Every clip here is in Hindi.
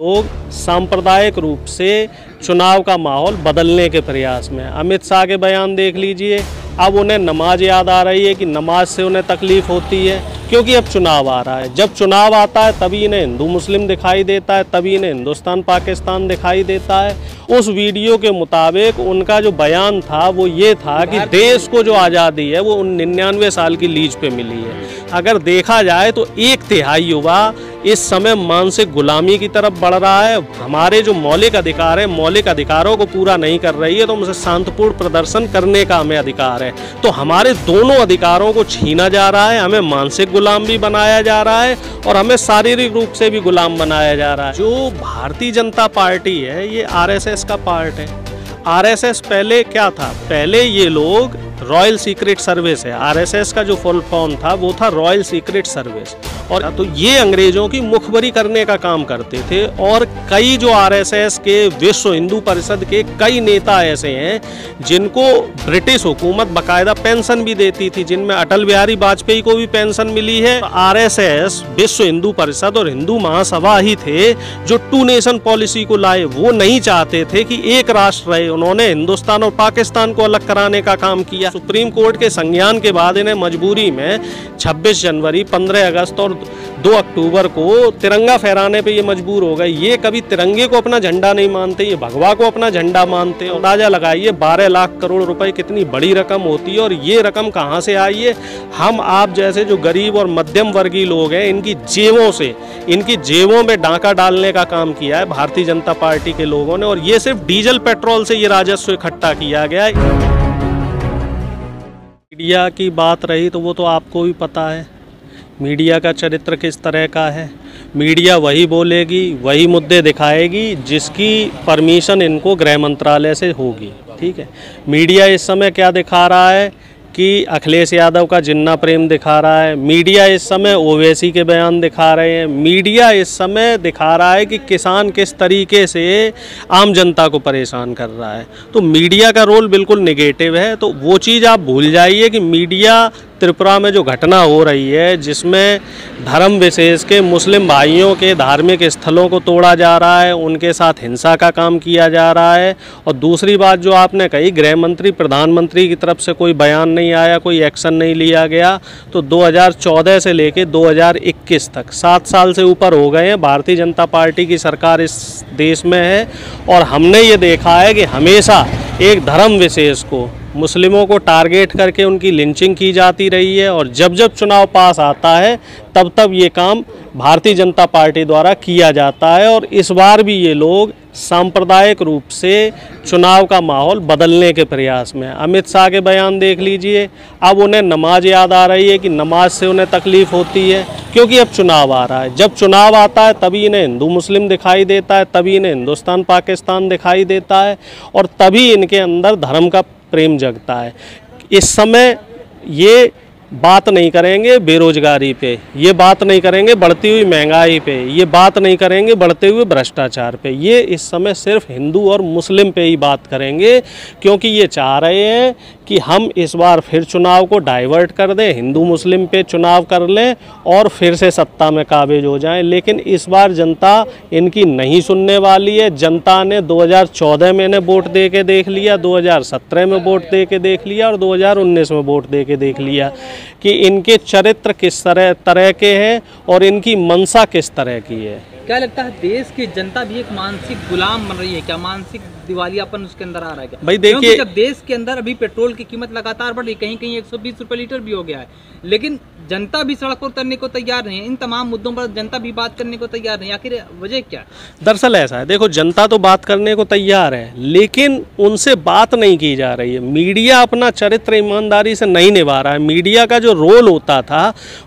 लोग सांप्रदायिक रूप से चुनाव का माहौल बदलने के प्रयास में अमित शाह के बयान देख लीजिए। अब उन्हें नमाज़ याद आ रही है कि नमाज़ से उन्हें तकलीफ़ होती है क्योंकि अब चुनाव आ रहा है। जब चुनाव आता है तभी इन्हें हिंदू मुस्लिम दिखाई देता है तभी इन्हें हिंदुस्तान पाकिस्तान दिखाई देता है। उस वीडियो के मुताबिक उनका जो बयान था वो ये था कि देश को जो आज़ादी है वो उन निन्यानवे साल की लीज पे मिली है। अगर देखा जाए तो एक तिहाई युवा इस समय मानसिक गुलामी की तरफ़ बढ़ रहा है। हमारे जो मौलिक अधिकार है, मौलिक अधिकारों को पूरा नहीं कर रही है तो हमसे शांतिपूर्ण प्रदर्शन करने का हमें अधिकार है। तो हमारे दोनों अधिकारों को छीना जा रहा है, हमें मानसिक गुलाम भी बनाया जा रहा है और हमें शारीरिक रूप से भी गुलाम बनाया जा रहा है। जो भारतीय जनता पार्टी है, ये आरएसएस का पार्ट है। आरएसएस पहले क्या था? पहले ये लोग रॉयल सीक्रेट सर्विस है। आरएसएस का जो फुल फॉर्म था, वो था रॉयल सीक्रेट सर्विस। और तो ये अंग्रेज़ों की मुखबरी करने का काम करते थे और कई जो आरएसएस के विश्व हिंदू परिषद के कई नेता ऐसे हैं जिनको ब्रिटिश हुकूमत बकायदा पेंशन भी देती थी, जिनमें अटल बिहारी वाजपेयी को भी पेंशन मिली है। आरएसएस विश्व हिंदू परिषद और हिंदू महासभा ही थे जो टू नेशन पॉलिसी को लाए। वो नहीं चाहते थे कि एक राष्ट्र रहे। उन्होंने हिंदुस्तान और पाकिस्तान को अलग कराने का काम किया। सुप्रीम कोर्ट के संज्ञान के बाद इन्हें मजबूरी में 26 जनवरी 15 अगस्त और 2 अक्टूबर को तिरंगा फहराने पे ये मजबूर हो गए। ये कभी तिरंगे को अपना झंडा नहीं मानते, ये भगवा को अपना झंडा मानते। हैं अंदाज़ा लगाइए 12 लाख करोड़ रुपए कितनी बड़ी रकम होती है और ये रकम कहाँ से आई है? हम आप जैसे जो गरीब और मध्यम वर्गीय लोग हैं, इनकी जेबों से, इनकी जेबों में डांका डालने का काम किया है भारतीय जनता पार्टी के लोगों ने और ये सिर्फ़ डीजल पेट्रोल से ये राजस्व इकट्ठा किया गया है। मीडिया की बात रही तो वो तो आपको भी पता है। मीडिया का चरित्र किस तरह का है? मीडिया वही बोलेगी, वही मुद्दे दिखाएगी, जिसकी परमिशन इनको गृह मंत्रालय से होगी। ठीक है? मीडिया इस समय क्या दिखा रहा है? कि अखिलेश यादव का जिन्ना प्रेम दिखा रहा है। मीडिया इस समय ओवैसी के बयान दिखा रहे हैं। मीडिया इस समय दिखा रहा है कि किसान किस तरीके से आम जनता को परेशान कर रहा है। तो मीडिया का रोल बिल्कुल निगेटिव है। तो वो चीज़ आप भूल जाइए कि मीडिया त्रिपुरा में जो घटना हो रही है, जिसमें धर्म विशेष के मुस्लिम भाइयों के धार्मिक स्थलों को तोड़ा जा रहा है, उनके साथ हिंसा का काम किया जा रहा है, और दूसरी बात जो आपने कही, गृह मंत्री, प्रधानमंत्री की तरफ़ से कोई बयान नहीं आया, कोई एक्शन नहीं लिया गया तो 2014 से लेके 2021 तक सात साल से ऊपर हो गए हैं, भारतीय जनता पार्टी की सरकार इस देश में है, और हमने ये देखा है कि हमेशा एक धर्म विशेष को, मुस्लिमों को टारगेट करके उनकी लिंचिंग की जाती रही है और जब जब चुनाव पास आता है, तब तब ये काम भारतीय जनता पार्टी द्वारा किया जाता है और इस बार भी ये लोग सांप्रदायिक रूप से चुनाव का माहौल बदलने के प्रयास में अमित शाह के बयान देख लीजिए, अब उन्हें नमाज़ याद आ रही है कि नमाज़ से उन्हें तकलीफ़ होती है, क्योंकि अब चुनाव आ रहा है। जब चुनाव आता है, तभी इन्हें हिंदू मुस्लिम दिखाई देता है, तभी इन्हें हिंदुस्तान, पाकिस्तान दिखाई देता है, और तभी इनके अंदर धर्म का प्रेम जगता है। इस समय ये बात नहीं करेंगे बेरोजगारी पे। ये बात नहीं करेंगे बढ़ती हुई महँगाई पे। ये बात नहीं करेंगे बढ़ते हुए भ्रष्टाचार पे। ये इस समय सिर्फ़ हिंदू और मुस्लिम पे ही बात करेंगे, क्योंकि ये चाह रहे हैं कि हम इस बार फिर चुनाव को डाइवर्ट कर दें, हिंदू मुस्लिम पे चुनाव कर लें और फिर से सत्ता में काबिज हो जाएँ। लेकिन इस बार जनता इनकी नहीं सुनने वाली है। जनता ने 2014 में इन्हें वोट दे के देख लिया 2017 में वोट दे के देख लिया और 2019 में वोट दे के देख लिया कि इनके चरित्र किस तरह तरह के हैं और इनकी मंशा किस तरह की है। क्या लगता है देश की जनता भी एक मानसिक गुलाम बन रही है? क्या मानसिक दिवालियापन उसके अंदर आ रहा है क्या? भाई देखिए- जब देश के अंदर अभी पेट्रोल की कीमत लगातार बढ़ रही है कहीं कहीं 120 रुपए लीटर भी हो गया है लेकिन जनता भी सड़क पर उतरने को तैयार नहीं है। इन तमाम मुद्दों पर जनता भी बात करने को तैयार नहीं आखिर वजह क्या दरअसल ऐसा है, देखो, जनता तो बात करने को तैयार है, लेकिन उनसे बात नहीं की जा रही है। मीडिया अपना चरित्र ईमानदारी से नहीं निभा रहा है। मीडिया का जो रोल होता था,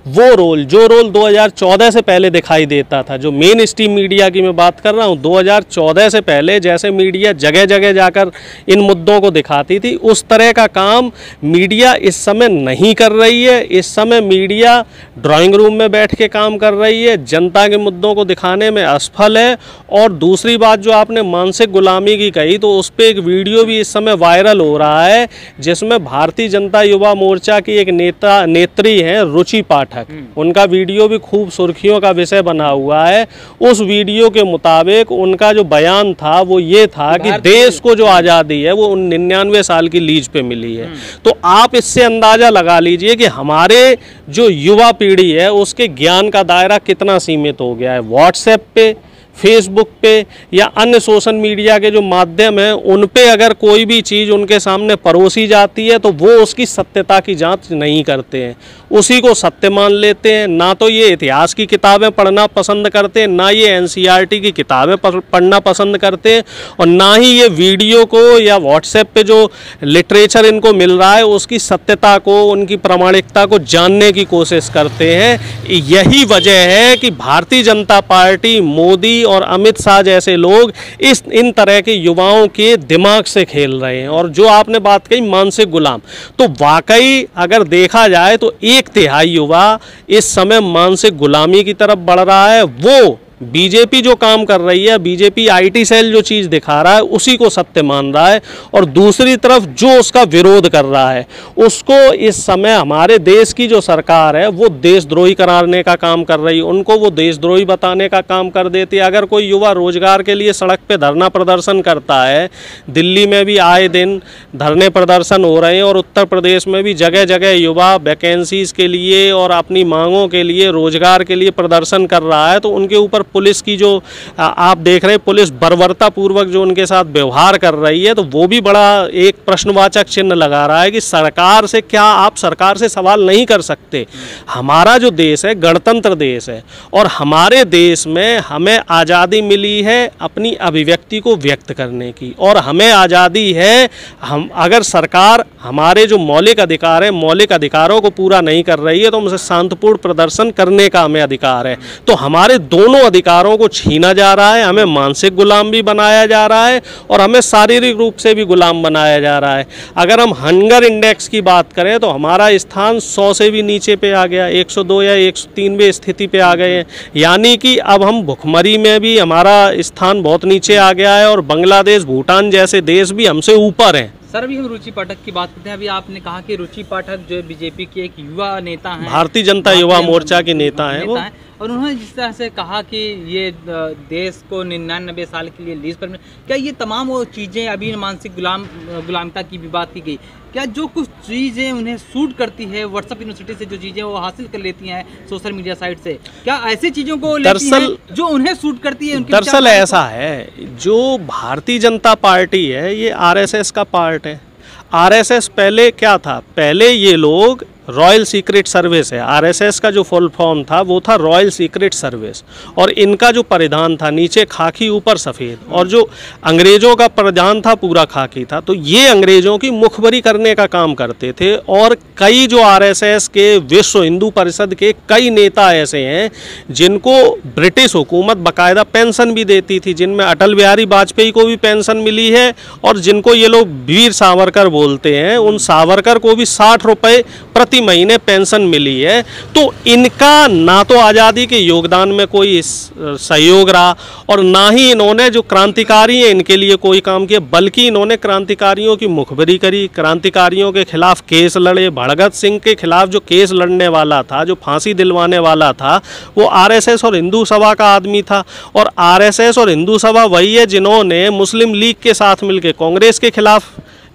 वो रोल, जो रोल 2014 से पहले दिखाई देता था, जो मेन स्ट्रीम मीडिया की मैं बात कर रहा हूँ 2014 से पहले जैसे मीडिया जगह जगह जाकर इन मुद्दों को दिखाती थी, उस तरह का काम मीडिया इस समय नहीं कर रही है। इस समय मीडिया मीडिया ड्राइंग रूम में बैठ के काम कर रही है। जनता के मुद्दों को दिखाने में असफल है। और दूसरी बात जो आपने मानसिक गुलामी की कही तो उस पर एक वीडियो भी इस समय वायरल हो रहा है जिसमें भारतीय जनता युवा मोर्चा की एक नेता नेत्री हैं रुचि पाठक। उनका वीडियो भी खूब सुर्खियों का विषय बना हुआ है। उस वीडियो के मुताबिक उनका जो बयान था वो ये था कि देश को जो आज़ादी है वो निन्यानवे साल की लीज पे मिली है। तो आप इससे अंदाज़ा लगा लीजिए कि हमारे जो युवा पीढ़ी है, उसके ज्ञान का दायरा कितना सीमित हो गया है? व्हाट्सएप पे फेसबुक पे या अन्य सोशल मीडिया के जो माध्यम हैं, उन पे अगर कोई भी चीज़ उनके सामने परोसी जाती है तो वो उसकी सत्यता की जाँच नहीं करते हैं। उसी को सत्य मान लेते हैं। ना तो ये इतिहास की किताबें पढ़ना पसंद करते हैं, ना ये एन की किताबें पढ़ना पसंद करते हैं, और ना ही ये वीडियो को या व्हाट्सएप पे जो लिटरेचर इनको मिल रहा है, उसकी सत्यता को, उनकी प्रामाणिकता को जानने की कोशिश करते हैं। यही वजह है कि भारतीय जनता पार्टी मोदी और अमित शाह जैसे लोग इस, इन तरह के युवाओं के दिमाग से खेल रहे हैं। और जो आपने बात कही, मानसिक गुलाम। तो वाकई अगर देखा जाए तो एक तिहाई युवा इस समय मानसिक गुलामी की तरफ़ बढ़ रहा है। वो बीजेपी जो काम कर रही है, बीजेपी आईटी सेल जो चीज़ दिखा रहा है, उसी को सत्य मान रहा है और दूसरी तरफ़ जो उसका विरोध कर रहा है, उसको इस समय हमारे देश की जो सरकार है, वो देशद्रोही कराने का काम कर रही है। उनको वो देशद्रोही बताने का काम कर देती है। अगर कोई युवा रोज़गार के लिए सड़क पर धरना प्रदर्शन करता है, दिल्ली में भी आए दिन धरने प्रदर्शन हो रहे हैं और उत्तर प्रदेश में भी जगह जगह युवा वैकेंसीज के लिए और अपनी मांगों के लिए, रोज़गार के लिए प्रदर्शन कर रहा है तो उनके ऊपर पुलिस की जो आप देख रहे हैं, पुलिस बर्बरता पूर्वक जो उनके साथ व्यवहार कर रही है तो वो भी बड़ा एक प्रश्नवाचक चिन्ह लगा रहा है कि सरकार से क्या आप सरकार से सवाल नहीं कर सकते। हमारा जो देश है, गणतंत्र देश है, और हमारे देश में हमें आज़ादी मिली है अपनी अभिव्यक्ति को व्यक्त करने की, और हमें आज़ादी है, हम, अगर सरकार हमारे जो मौलिक अधिकार है, मौलिक अधिकारों को पूरा नहीं कर रही है तो हमसे शांतपूर्ण प्रदर्शन करने का हमें अधिकार है। तो हमारे दोनों अधिकार अधिकारों को छीना जा रहा है हमें मानसिक गुलाम भी बनाया जा रहा है और हमें शारीरिक रूप से भी गुलाम बनाया जा रहा है। अगर हम हंगर इंडेक्स की बात करें तो हमारा स्थान 100 से भी नीचे पे आ गया 102 या 103 में स्थिति पे आ गए हैं। यानी कि अब हम भुखमरी में भी हमारा स्थान बहुत नीचे आ गया है और बांग्लादेश भूटान जैसे देश भी हमसे ऊपर हैं। सर अभी हम रुचि पाठक की बात करते हैं। अभी आपने कहा कि रुचि पाठक जो बीजेपी के एक युवा नेता हैं। भारतीय जनता युवा मोर्चा के नेता हैं वो। और उन्होंने जिस तरह से कहा कि ये देश को निन्यानबे साल के लिए लीज पर क्या ये तमाम वो चीज़ें अभी मानसिक गुलाम गुलामता की भी बात की गई? क्या जो कुछ चीज़ें उन्हें सूट करती है व्हाट्सअप यूनिवर्सिटी से जो चीज़ें वो हासिल कर लेती हैं सोशल मीडिया साइट से क्या ऐसी चीज़ों को दरअसल जो उन्हें सूट करती है दरअसल ऐसा है जो भारतीय जनता पार्टी है ये आरएसएस का पार्ट है। आरएसएस पहले क्या था? पहले ये लोग रॉयल सीक्रेट सर्विस है। आरएसएस का जो फुल फॉर्म था, वो था रॉयल सीक्रेट सर्विस। और इनका जो परिधान था, नीचे खाकी, ऊपर सफ़ेद। और जो अंग्रेज़ों का परिधान था, पूरा खाकी था। तो ये अंग्रेज़ों की मुखबरी करने का काम करते थे। और कई जो आरएसएस के विश्व हिंदू परिषद के कई नेता ऐसे हैं, जिनको ब्रिटिश हुकूमत बाकायदा पेंशन भी देती थी, जिनमें अटल बिहारी वाजपेयी को भी पेंशन मिली है और जिनको ये लोग वीर सावरकर बोलते हैं। उन सावरकर को भी साठ रुपये प्रति प्रति महीने पेंशन मिली है तो इनका ना तो आज़ादी के योगदान में कोई सहयोग रहा, और ना ही इन्होंने जो क्रांतिकारी हैं, इनके लिए कोई काम किया, बल्कि इन्होंने क्रांतिकारियों की मुखबरी करी, क्रांतिकारियों के खिलाफ केस लड़े, भगत सिंह के खिलाफ जो केस लड़ने वाला था, जो फांसी दिलवाने वाला था, वो आरएसएस और हिंदू सभा का आदमी था, और आरएसएस और हिंदू सभा वही है जिन्होंने मुस्लिम लीग के साथ मिलकर कांग्रेस के खिलाफ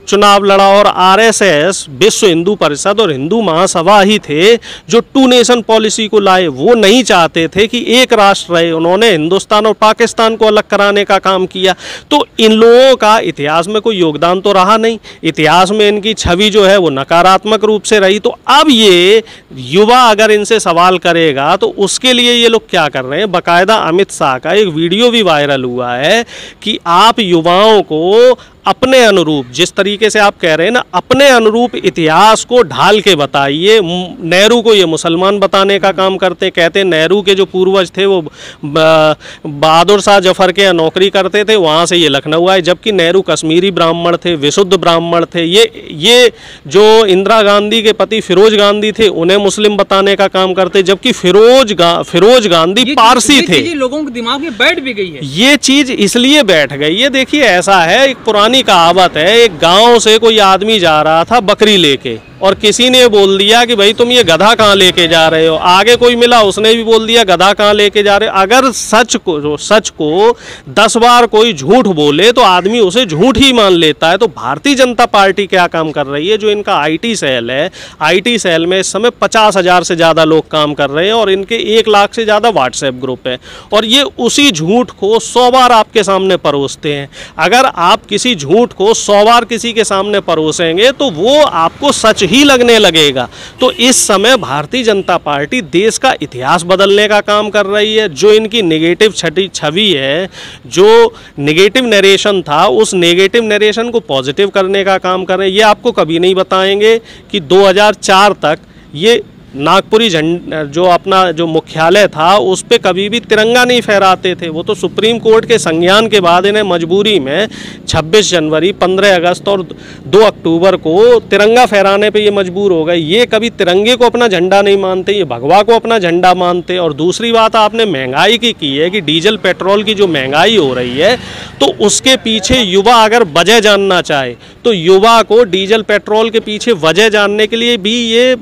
चुनाव लड़ा और आरएसएस, विश्व हिंदू परिषद और हिंदू महासभा ही थे जो टू नेशन पॉलिसी को लाए। वो नहीं चाहते थे कि एक राष्ट्र रहे। उन्होंने हिंदुस्तान और पाकिस्तान को अलग कराने का काम किया। तो इन लोगों का इतिहास में कोई योगदान तो रहा नहीं। इतिहास में इनकी छवि जो है वो नकारात्मक रूप से रही। तो अब ये युवा अगर इनसे सवाल करेगा तो उसके लिए ये लोग क्या कर रहे हैं? बाकायदा अमित शाह का एक वीडियो भी वायरल हुआ है कि आप युवाओं को अपने अनुरूप जिस तरीके से आप कह रहे हैं ना अपने अनुरूप इतिहास को ढाल के बताइए। नेहरू को ये मुसलमान बताने का काम करते कहते नेहरू के जो पूर्वज थे वो बहादुर शाह ज़फ़र के नौकरी करते थे वहाँ से ये लखनऊ आए जबकि नेहरू कश्मीरी ब्राह्मण थे विशुद्ध ब्राह्मण थे। ये ये जो इंदिरा गांधी के पति फिरोज गांधी थे उन्हें मुस्लिम बताने का काम करते जबकि फिरोज गा, फिरोज गांधी पारसी थे। लोगों के दिमाग में बैठ भी गई है। ये चीज़ इसलिए बैठ गई ये देखिए ऐसा है एक पुरानी कहावत है एक गाँव से कोई आदमी जा रहा था बकरी लेके। और किसी ने बोल दिया कि भाई तुम ये गधा कहाँ लेके जा रहे हो? आगे कोई मिला, उसने भी बोल दिया, गधा कहाँ लेके जा रहे हो? अगर सच को सच को दस बार कोई झूठ बोले तो आदमी उसे झूठ ही मान लेता है। तो भारतीय जनता पार्टी क्या काम कर रही है? जो इनका आईटी सेल है आईटी सेल में इस समय पचास हज़ार से ज़्यादा लोग काम कर रहे हैं और इनके एक लाख से ज़्यादा व्हाट्सएप ग्रुप है। और ये उसी झूठ को सौ बार आपके सामने परोसते हैं। अगर आप किसी झूठ को सौ बार किसी के सामने परोसेंगे तो वो आपको सच ही लगने लगेगा। तो इस समय भारतीय जनता पार्टी देश का इतिहास बदलने का काम कर रही है। जो इनकी नेगेटिव छवि है, जो नेगेटिव नरेशन था, उस नेगेटिव नरेशन को पॉजिटिव करने का काम कर रहे हैं। ये आपको कभी नहीं बताएँगे कि 2004 तक ये नागपुरी झंड, जो अपना जो मुख्यालय था, उस पर कभी भी तिरंगा नहीं फहराते थे। वो तो सुप्रीम कोर्ट के संज्ञान के बाद इन्हें मजबूरी में 26 जनवरी 15 अगस्त और 2 अक्टूबर को तिरंगा फहराने पे ये मजबूर हो गए। ये कभी तिरंगे को अपना झंडा नहीं मानते, ये भगवा को अपना झंडा मानते। और दूसरी बात आपने महँगाई की की है कि डीजल, पेट्रोल की जो महँगाई हो रही है तो उसके पीछे युवा अगर वजह जानना चाहे तो युवा को डीजल, पेट्रोल के पीछे वजह जानने के लिए भी ये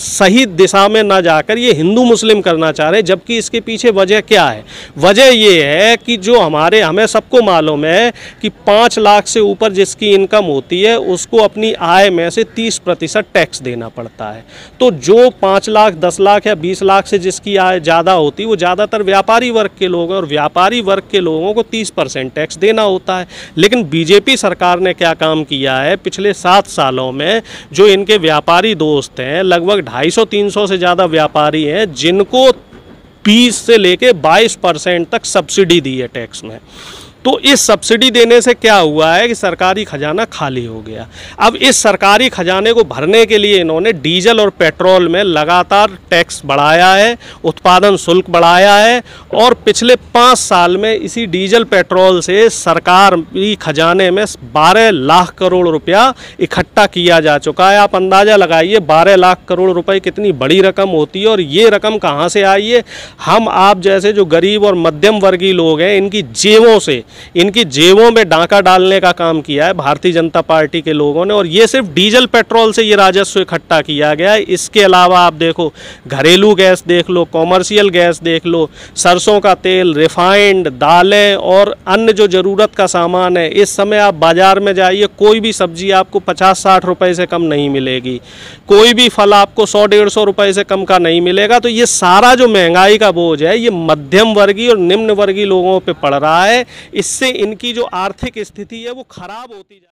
सही दिशा में ना जाकर ये हिंदू मुस्लिम करना चाह रहे, जबकि इसके पीछे वजह क्या है? वजह ये है कि जो हमारे, हमें सबको मालूम है कि पाँच लाख से ऊपर जिसकी इनकम होती है, उसको अपनी आय में से तीस प्रतिशत टैक्स देना पड़ता है। तो जो पाँच लाख, दस लाख या बीस लाख से जिसकी आय ज़्यादा होती है वो ज़्यादातर व्यापारी वर्ग के लोग हैं और व्यापारी वर्ग के लोगों को तीस परसेंट टैक्स देना होता है। लेकिन बीजेपी सरकार ने क्या काम किया है? पिछले सात सालों में जो इनके व्यापारी दोस्त हैं, लगभग ढाई सौ, तीन सौ से ज़्यादा व्यापारी हैं जिनको 20 से लेके 22 परसेंट तक सब्सिडी दी है टैक्स में। तो इस सब्सिडी देने से क्या हुआ है कि सरकारी खजाना खाली हो गया। अब इस सरकारी खजाने को भरने के लिए इन्होंने डीजल और पेट्रोल में लगातार टैक्स बढ़ाया है, उत्पादन शुल्क बढ़ाया है और पिछले पाँच साल में इसी डीजल पेट्रोल से सरकार की खजाने में बारह लाख करोड़ रुपया इकट्ठा किया जा चुका है। आप अंदाज़ा लगाइए, बारह लाख करोड़ रुपए कितनी बड़ी रकम होती है और ये रकम कहाँ से आई है? हम आप जैसे जो गरीब और मध्यम वर्गीय लोग हैं, इनकी जेबों से इनकी जेबों में डांका डालने का काम किया है भारतीय जनता पार्टी के लोगों ने और ये सिर्फ़ डीजल पेट्रोल से ये राजस्व इकट्ठा किया गया है। इसके अलावा आप देखो, घरेलू गैस देख लो कॉमर्शियल गैस देख लो, सरसों का तेल रिफाइंड दालें और अन्य जो ज़रूरत का सामान है, इस समय आप बाज़ार में जाइए, कोई भी सब्ज़ी आपको पचास साठ रुपये से कम नहीं मिलेगी। कोई भी फल आपको सौ डेढ़ सौ रुपये से कम का नहीं मिलेगा। तो ये सारा जो महँगाई का बोझ है, ये मध्यम वर्गीय और निम्न वर्गीय लोगों पर पड़ रहा है। इससे इनकी जो आर्थिक स्थिति है वो खराब होती जा